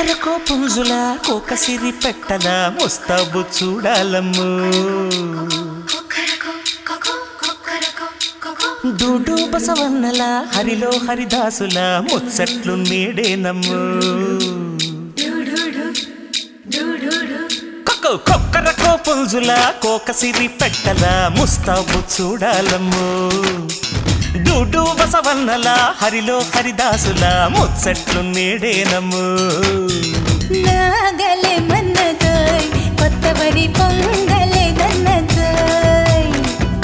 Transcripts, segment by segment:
కొక్కరకో పుంజుల కోకసిరి పెట్టదా ముస్తాబు చూడాలమ్ము. డూడు బసవన్నల హరిలో హరిదాసుల ముచ్చట్లు నేడేనమ్ము. కొక్కో కొక్కరకో పుంజుల కోకసిరి పెట్టల ముస్తాబు చూడాలమ్ము. డూడు బసవన్నల హరిలో హరిదాసుల ముచ్చట్లు నేడేనమ్ము నాగలే మన్నదోయ్ కొత్త వరి పొంగలే దన్నదోయ్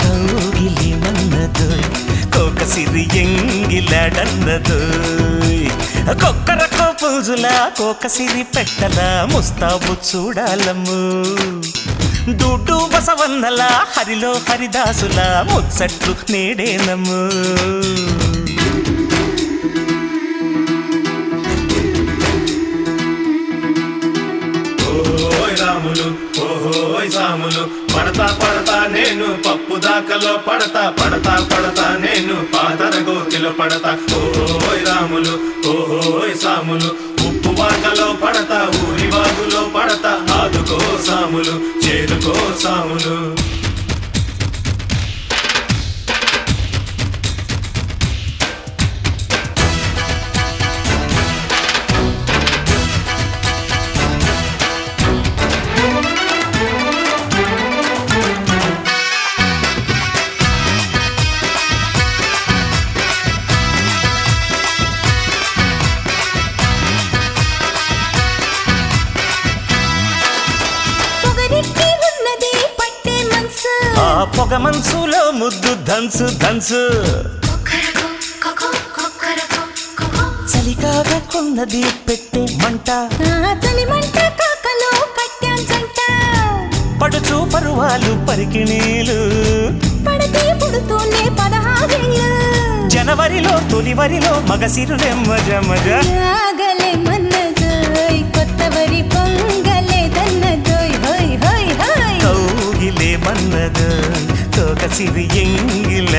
కౌగిలి మన్నదోయ్ కోకసిరి ఎంగిలాడన్నదోయ్ కొక్కరకో పుంజుల కోకసిరి పెట్టల ముస్తాబు చూడాలమ్ము. దుడ్డు బసవన్నల హరిలో హరిదాసుల ముచ్చట్లు నేడేనము ఓయ్ రాములు ఓహోయ్ సాములు పడతా పడతా నేను పప్పు దాకలో పడతా పడతా పడతా నేను పాతర గోతిలో పడతా. ఓహోయ్ రాములు ఓహోయ్ సాములు ఉప్పు వాకలో పడతా ఊరి వాగులో పడతా. చేరుకో సాములు చేరుకో సాములు పొగ మనసులో ముద్దు ధన్సు ధన్సు. చలికాగకున్నది పెట్టి మంట. పడుచు పరువాలు పరికిణీలు జనవరిలో తొలివరిలో మగసిరు మజ మజ కొత్త వరి வந்தது தோக சிறு எங்கில்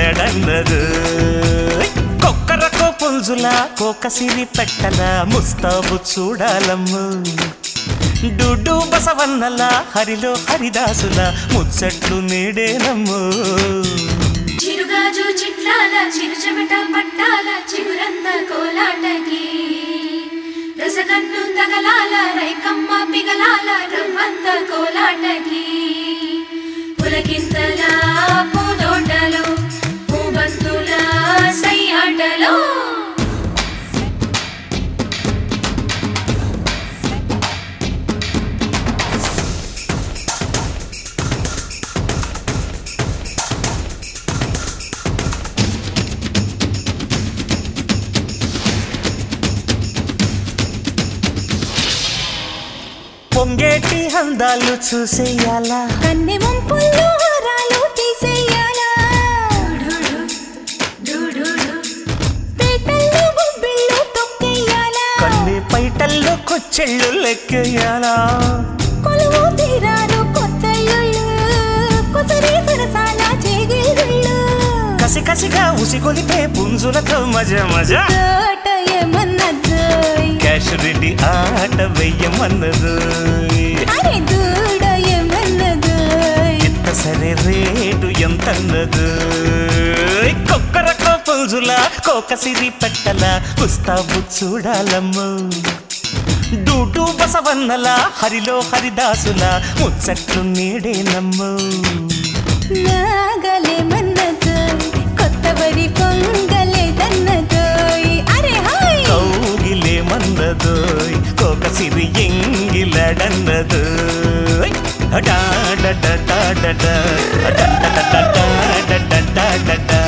కొక్కరకో పుంజులా కోక సిరి పెట్టల ముస్తాబు చూడాలమ్ము. డుడ్డు బసవన్నలా హరిలో హరిదాసుల ముచ్చట్లు నేడేనమ్ము. చిరుగాజు చిట్లాల చిరుచమిట పొంగేటి అందాలు చూసేయాలా? కన్నె వంపుల్లో హారాలు తీసేయాలా? పేటల్లో గుబ్బిళ్ళు తొక్కేయాలా? కన్ని పైటల్లో కొచ్చెళ్ళు లెక్కేయాలా? కొలువు చేగిళ్ళు కసి కసిగా ఉసిగొలిపే పుంజులతో మజ మజ. క్యాష్ రెడ్డి ఆట వెయ్యమన్నదు. ఎంత సరే రేటు ఎంతన్నదు. కొక్కరకో పుంజుల కోకసిరి పెట్టల పుస్తాబు చూడాలమ్ము. డూడు బసవన్నల హరిలో హరిదాసుల ముచ్చట్లు నేడేనమ్ము. எங்கிலடந்தது அடா டடா டடா டடா டடா டடா